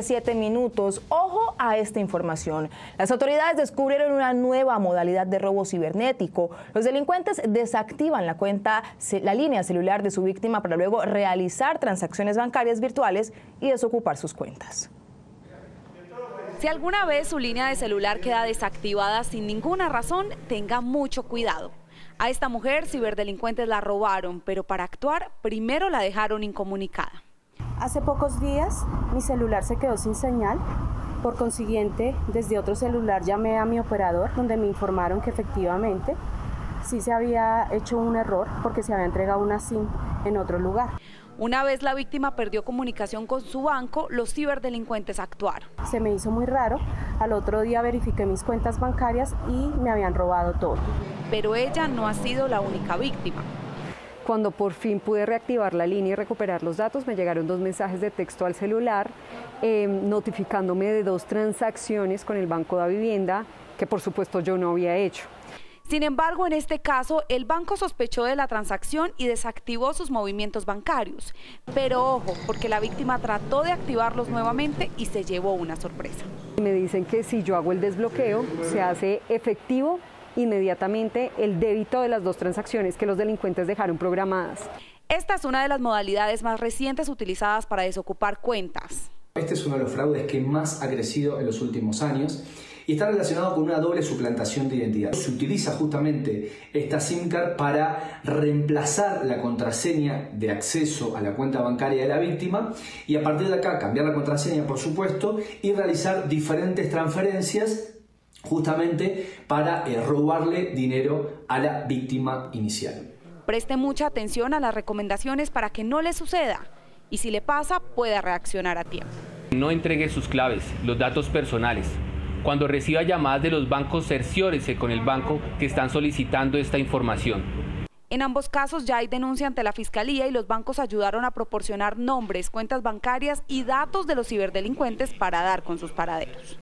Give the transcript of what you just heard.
Siete minutos. Ojo a esta información. Las autoridades descubrieron una nueva modalidad de robo cibernético. Los delincuentes desactivan la cuenta, la línea celular de su víctima para luego realizar transacciones bancarias virtuales y desocupar sus cuentas. Si alguna vez su línea de celular queda desactivada sin ninguna razón, tenga mucho cuidado. A esta mujer ciberdelincuentes la robaron, pero para actuar primero la dejaron incomunicada. Hace pocos días mi celular se quedó sin señal, por consiguiente desde otro celular llamé a mi operador donde me informaron que efectivamente sí se había hecho un error porque se había entregado una SIM en otro lugar. Una vez la víctima perdió comunicación con su banco, los ciberdelincuentes actuaron. Se me hizo muy raro. Al otro día verifiqué mis cuentas bancarias y me habían robado todo. Pero ella no ha sido la única víctima. Cuando por fin pude reactivar la línea y recuperar los datos, me llegaron dos mensajes de texto al celular em, notificándome de dos transacciones con el Banco de Vivienda que por supuesto yo no había hecho. Sin embargo, en este caso, el banco sospechó de la transacción y desactivó sus movimientos bancarios. Pero ojo, porque la víctima trató de activarlos nuevamente y se llevó una sorpresa. Me dicen que si yo hago el desbloqueo, se hace efectivo inmediatamente el débito de las dos transacciones que los delincuentes dejaron programadas. Esta es una de las modalidades más recientes utilizadas para desocupar cuentas. Este es uno de los fraudes que más ha crecido en los últimos años y está relacionado con una doble suplantación de identidad. Se utiliza justamente esta SIM card para reemplazar la contraseña de acceso a la cuenta bancaria de la víctima y a partir de acá cambiar la contraseña, por supuesto, y realizar diferentes transferencias justamente para eh, robarle dinero a la víctima inicial. Preste mucha atención a las recomendaciones para que no le suceda y si le pasa pueda reaccionar a tiempo. No entregue sus claves, los datos personales. Cuando reciba llamadas de los bancos, cerciórese con el banco que están solicitando esta información. En ambos casos ya hay denuncia ante la Fiscalía y los bancos ayudaron a proporcionar nombres, cuentas bancarias y datos de los ciberdelincuentes para dar con sus paraderos.